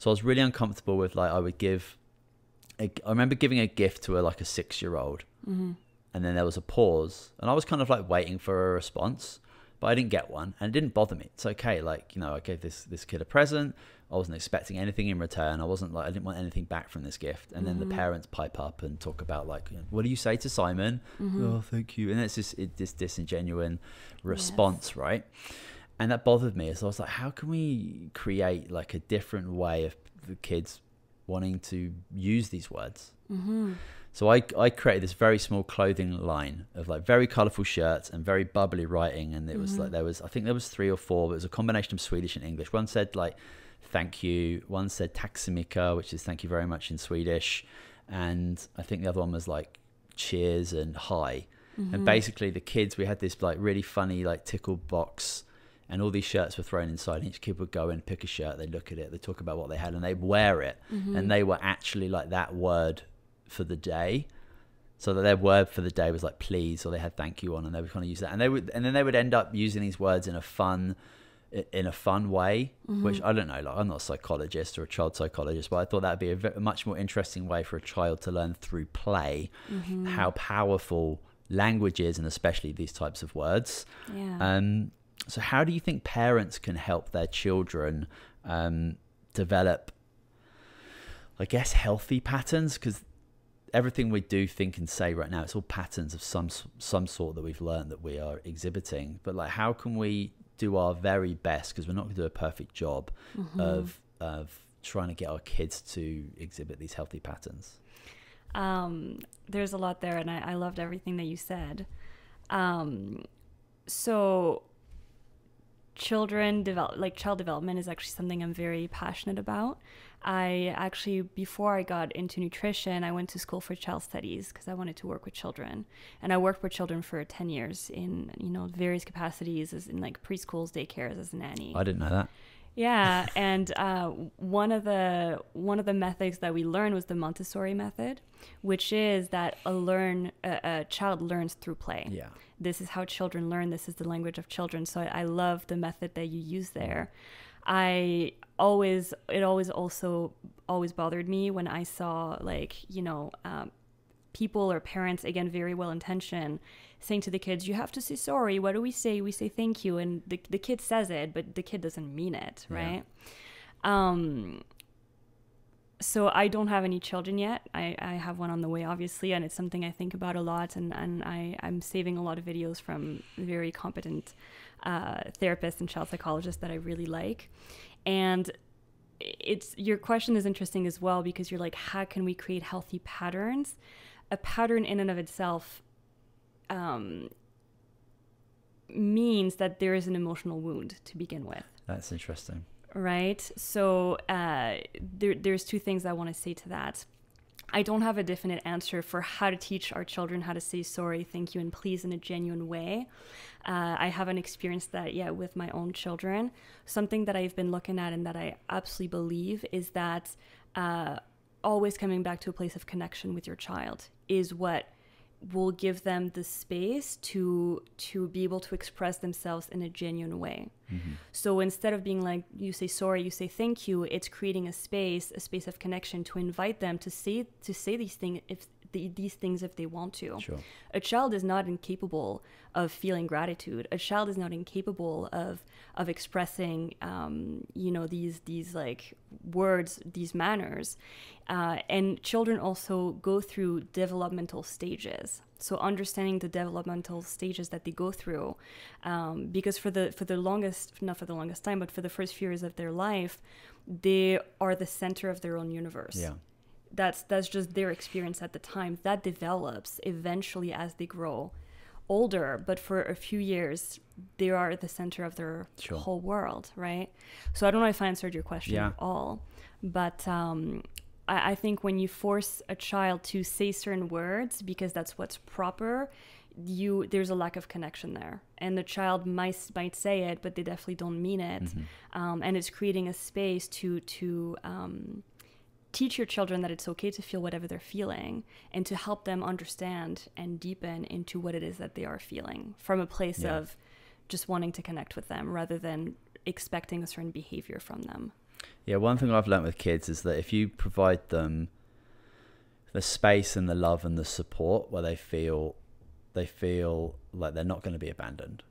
So I was really uncomfortable with like I would give a, I remember giving a gift to a like a 6-year-old Mhm. and then there was a pause and I was kind of like waiting for a response but I didn't get one, and it didn't bother me. It's okay. Like you know, I gave this this kid a present. I wasn't expecting anything in return. I wasn't like I didn't want anything back from this gift. And then the Mm-hmm. parents pipe up and talk about like, you know, what do you say to Simon? Mm-hmm. Oh, thank you. And it's just it, this disingenuine response, right? And that bothered me. So I was like, how can we create like a different way of the kids wanting to use these words? Mm-hmm. So I, I created this very small clothing line of like very colorful shirts and very bubbly writing. And it was like, mm-hmm. there was, I think there was three or four, but it was a combination of Swedish and English. One said like, thank you. One said taximika, which is thank you very much in Swedish. And I think the other one was like cheers and hi. And mm-hmm. basically the kids, we had this like really funny, like tickle box and all these shirts were thrown inside. And each kid would go and pick a shirt. They'd look at it. They'd talk about what they had and they'd wear it. Mm-hmm. And they were actually like that word for the day. So that their word for the day was like please, or they had thank you on, and they would kind of use that, and they would, and then they would end up using these words in a fun, in a fun way, which I don't know. Like I'm not a psychologist or a child psychologist, but I thought that'd be a, much more interesting way for a child to learn through play how powerful language is, and especially these types of words. Yeah. Um, so, how do you think parents can help their children um, develop, I guess, healthy patterns? Because everything we do, think, and say right now, it's all patterns of some some sort that we've learned that we are exhibiting. But like, how can we do our very best? Because we're not going to do a perfect job of of trying to get our kids to exhibit these healthy patterns. um, there's a lot there, and I, I loved everything that you said. Um, so, children develop like child development is actually something I'm very passionate about. I actually before I got into nutrition, I went to school for child studies because I wanted to work with children, and I worked with children for ten years in you know various capacities, as in like preschools, daycares, as a nanny. I didn't know that. Yeah, and uh, one of the one of the methods that we learned was the Montessori method, which is that a learn a, a child learns through play. Yeah. This is how children learn. This is the language of children. So I, I love the method that you use there. I always it always also always bothered me when I saw like you know um, people or parents again very well intentioned saying to the kids you have to say sorry. What do we say? We say thank you. And the, the kid says it but the kid doesn't mean it Yeah. right? Um so i don't have any children yet. I, I have one on the way obviously and it's something i think about a lot and, and I, i'm saving a lot of videos from very competent uh, therapists and child psychologists that i really like and it's your question is interesting as well because you're like how can we create healthy patterns? A pattern in and of itself um, means that there is an emotional wound to begin with. That's interesting. right? So uh, there, there's two things i want to say to that i don't have a definite answer for how to teach our children how to say sorry thank you and please in a genuine way. Uh, i haven't experienced that yet with my own children. Something that i've been looking at and that i absolutely believe is that uh, always coming back to a place of connection with your child is what will give them the space to to be able to express themselves in a genuine way. Mm-hmm. So instead of being like you say sorry, you say thank you, it's creating a space, a space of connection to invite them to say to say these things if the, these things if they want to. Sure. A child is not incapable of feeling gratitude. A child is not incapable of of expressing, um, you know, these these like words, these manners. Uh, and children also go through developmental stages. So understanding the developmental stages that they go through, um, because for the for the longest, not for the longest time, but for the first few years of their life, they are the center of their own universe Yeah. That's that's just their experience at the time. That develops eventually as they grow older but for a few years they are at the center of their Sure. whole world right? So i don't know if i answered your question Yeah. at all but um I, I think when you force a child to say certain words because that's what's proper you there's a lack of connection there. And the child might might say it but they definitely don't mean it. Um, and it's creating a space to to um, teach your children that it's okay to feel whatever they're feeling and to help them understand and deepen into what it is that they are feeling from a place Yeah. of just wanting to connect with them rather than expecting a certain behavior from them. Yeah, one thing I've learned with kids is that if you provide them the space and the love and the support where they feel they feel like they're not going to be abandoned,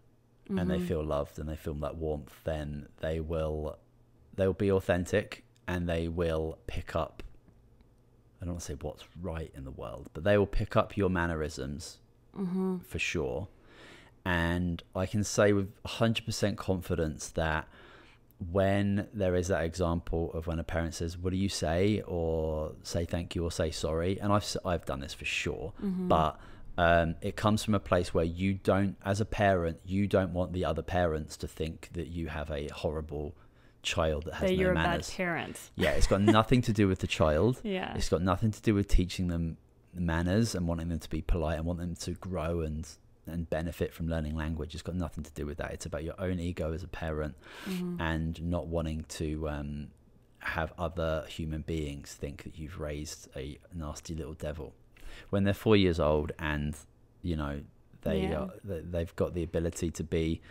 and Mm-hmm. they feel loved and they feel that warmth, then they will they'll be authentic and they will pick up I don't want to say what's right in the world, but they will pick up your mannerisms Mm-hmm. for sure. And I can say with 100% confidence that when there is that example of when a parent says, What do you say? or say thank you or say sorry, and I've, I've done this for sure, Mm-hmm. but um, it comes from a place where you don't, as a parent, you don't want the other parents to think that you have a horrible child that has That no you're a manners. bad parent. Yeah, it's got nothing to do with the child. Yeah. It's got nothing to do with teaching them manners and wanting them to be polite and want them to grow and and benefit from learning language. It's got nothing to do with that. It's about your own ego as a parent Mm-hmm. and not wanting to um, have other human beings think that you've raised a nasty little devil when they're four years old and you know they Yeah. are, they- they've got the ability to be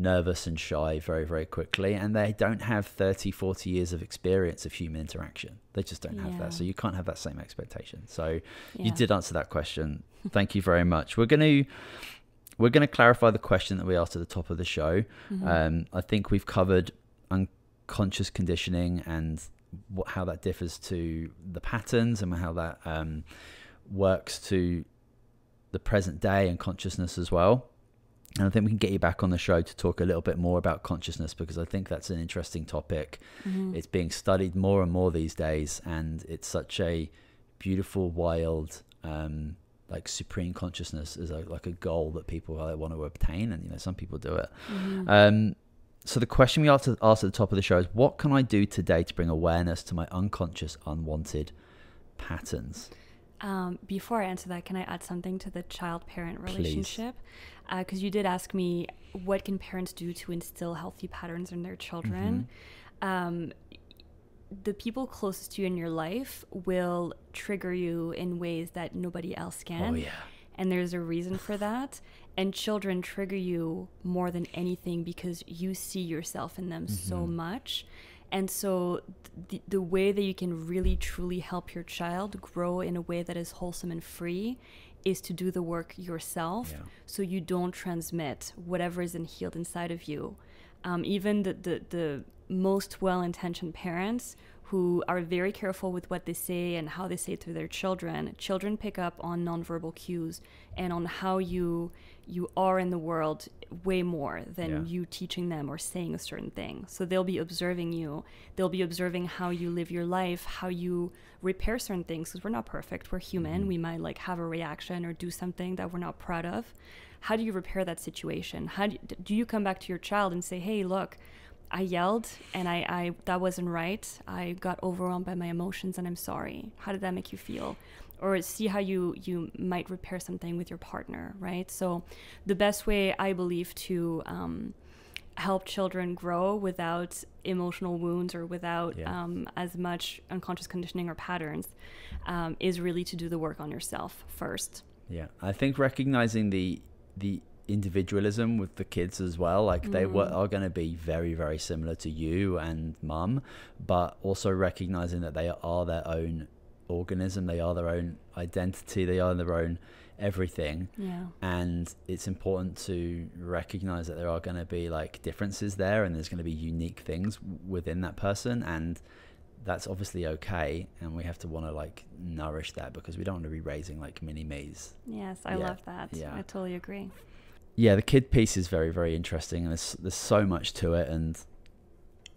nervous and shy very very quickly and they don't have 30 40 years of experience of human interaction. They just don't have that. So you can't have that same expectation. So you did answer that question. Thank you very much. We're going to we're going to clarify the question that we asked at the top of the show. Mhm. um, I think we've covered unconscious conditioning and what, how that differs to the patterns and how that um, works to the present day and consciousness as well. And I think we can get you back on the show to talk a little bit more about consciousness because I think that's an interesting topic. Mhm. It's being studied more and more these days, and it's such a beautiful, wild, um, like supreme consciousness is a, like a goal that people want to obtain, and you know some people do it. Mhm. Um, so the question we asked, asked at the top of the show is, what can I do today to bring awareness to my unconscious, unwanted patterns? Um, before I answer that, can I add something to the child-parent relationship? Because you did ask me, what can parents do to instill healthy patterns in their children? Um, the people closest to you in your life will trigger you in ways that nobody else can. Oh yeah, and there's a reason for that. And children trigger you more than anything because you see yourself in them so Mhm. much. And so, the, the way that you can really truly help your child grow in a way that is wholesome and free is to do the work yourself Yeah. so you don't transmit whatever is unhealed inside of you. Um, even the, the, the most well intentioned parents who are very careful with what they say and how they say it to their children, children pick up on nonverbal cues and on how you you are in the world way more than Yeah. you teaching them or saying a certain thing. So they'll be observing you. They'll be observing how you live your life, how you repair certain things because we're not perfect. We're human. Mhm. We might like have a reaction or do something that we're not proud of. How do you repair that situation? How do you, do you come back to your child and say, "Hey, look, I yelled and I, I that wasn't right. I got overwhelmed by my emotions and I'm sorry. How did that make you feel? Or see how you you might repair something with your partner, right? So, the best way I believe to um, help children grow without emotional wounds or without Yeah. um, as much unconscious conditioning or patterns um, is really to do the work on yourself first. yeah. I think recognizing the the individualism with the kids as well, like they were, Mm. are going to be very very similar to you and mum, but also recognizing that they are their own organism, they are their own identity, they are their own everything. Yeah. and it's important to recognize that there are going to be like differences there and there's going to be unique things within that person and that's obviously okay and we have to want to like nourish that because we don't want to be raising like mini me's Yes, I Yeah, love that. yeah. I totally agree. yeah the kid piece is very very interesting and there's there's so much to it and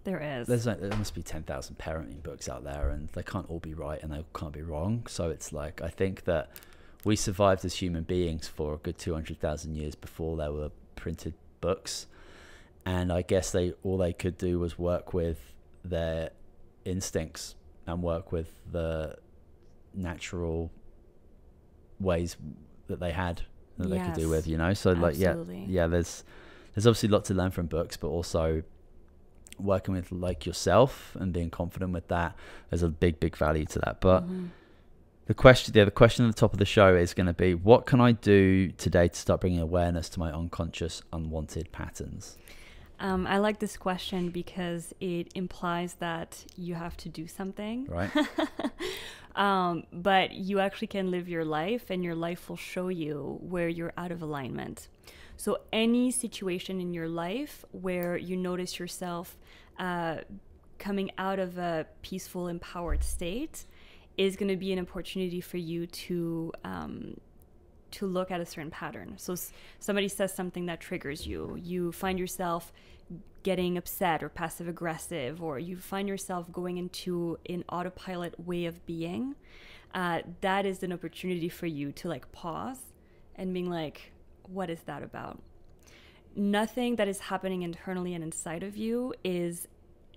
There is. there's like, there must be 10,000 parenting books out there and they can't all be right and they can't be wrong so it's like i think that we survived as human beings for a good 200,000 years before there were printed books and i guess they all they could do was work with their instincts and work with the natural ways that they had that they could do with you know so like yeah absolutely. yeah there's there's obviously lots to learn from books but also working with like yourself and being confident with that there's a big big value to that but Mhm. the question yeah the question at the top of the show is going to be what can i do today to start bringing awareness to my unconscious unwanted patterns Um, I like this question because it implies that you have to do something. right um, but you actually can live your life, and your life will show you where you're out of alignment. So, any situation in your life where you notice yourself uh, coming out of a peaceful, empowered state is going to be an opportunity for you to. Um, to look at a certain pattern. So somebody says something that triggers you. You find yourself getting upset or passive aggressive, or you find yourself going into an autopilot way of being. Uh, that is an opportunity for you to like pause and being like, what is that about? Nothing that is happening internally and inside of you is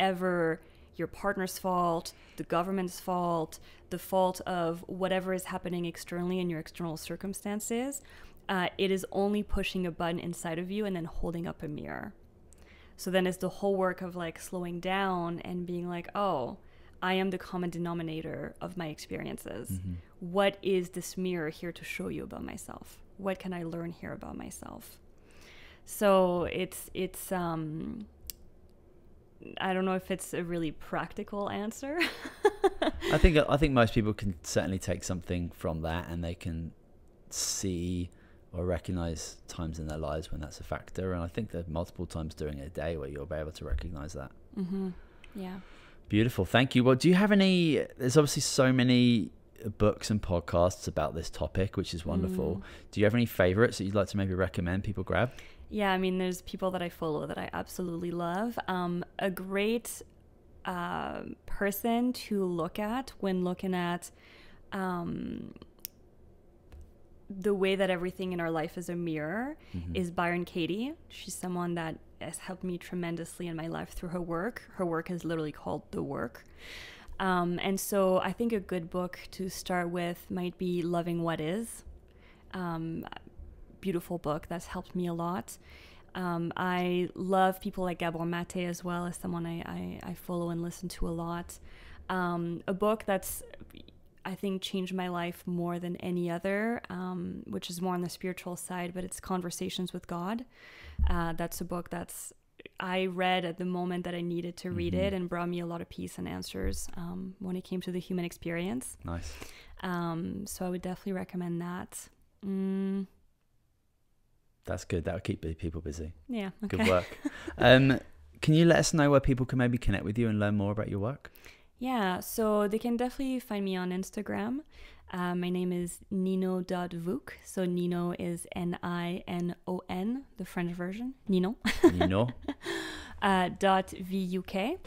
ever your partner's fault, the government's fault, the fault of whatever is happening externally in your external circumstances. Uh, it is only pushing a button inside of you and then holding up a mirror. So then it's the whole work of like slowing down and being like, oh, I am the common denominator of my experiences. Mm-hmm. What is this mirror here to show you about myself? What can I learn here about myself? So it's it's um I don't know if it's a really practical answer. I think I think most people can certainly take something from that, and they can see or recognize times in their lives when that's a factor. And I think there's multiple times during a day where you'll be able to recognize that. mm-hmm. Yeah. Beautiful, thank you. Well, do you have any? There's obviously so many books and podcasts about this topic, which is wonderful. Mm. Do you have any favorites that you'd like to maybe recommend people grab? Yeah, I mean, there's people that I follow that I absolutely love. Um, a great uh, person to look at when looking at um, the way that everything in our life is a mirror Mhm. is Byron Katie. She's someone that has helped me tremendously in my life through her work. Her work is literally called The Work. Um, and so I think a good book to start with might be Loving What Is. Um, beautiful book that's helped me a lot. Um, I love people like Gabor Mate as well as someone I, I, I follow and listen to a lot. Um, a book that's I think changed my life more than any other, um, which is more on the spiritual side, but it's Conversations with God. Uh, that's a book that's I read at the moment that I needed to read Mhm. it and brought me a lot of peace and answers um, when it came to the human experience. Nice. Um, so I would definitely recommend that. Mm, That's good. That'll keep people busy. yeah. Okay. Good work. um, can you let us know where people can maybe connect with you and learn more about your work? Yeah, so they can definitely find me on Instagram. Uh, my name is ninon.vuk. So Nino is N I N O N, the French version, Nino, Nino. uh, dot V-U-K.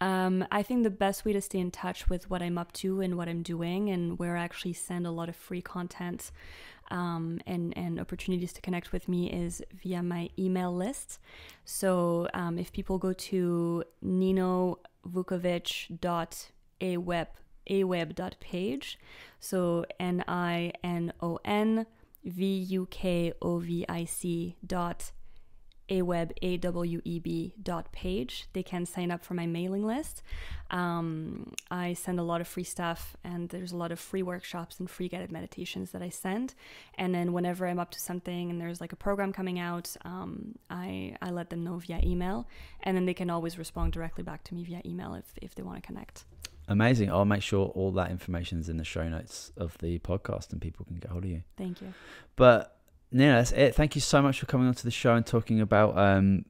Um, I think the best way to stay in touch with what I'm up to and what I'm doing and where I actually send a lot of free content um, and, and opportunities to connect with me is via my email list. So um, if people go to ninonvukovic.aweb aweb.page, so N I N O N V U K O V I C dot aweb a-w-e-b dot page they can sign up for my mailing list. Um, i send a lot of free stuff and there's a lot of free workshops and free guided meditations that i send. And then whenever i'm up to something and there's like a program coming out um, I, I let them know via email. And then they can always respond directly back to me via email if, if they want to connect Amazing. I'll make sure all that information is in the show notes of the podcast and people can get hold of you. thank you But yeah, that's it. Thank you so much for coming onto the show and talking about um,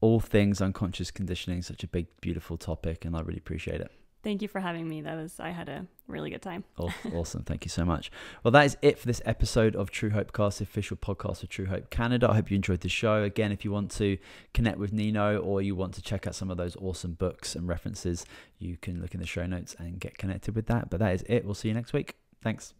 all things unconscious conditioning. Such a big, beautiful topic, and I really appreciate it. Thank you for having me that was i had a really good time Aw- Awesome. Thank you so much. Well, that is it for this episode of Truehope Cast, the official podcast of Truehope Canada. I hope you enjoyed the show. Again, if you want to connect with Nino or you want to check out some of those awesome books and references, you can look in the show notes and get connected with that. But that is it. We'll see you next week. Thanks.